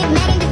get mad and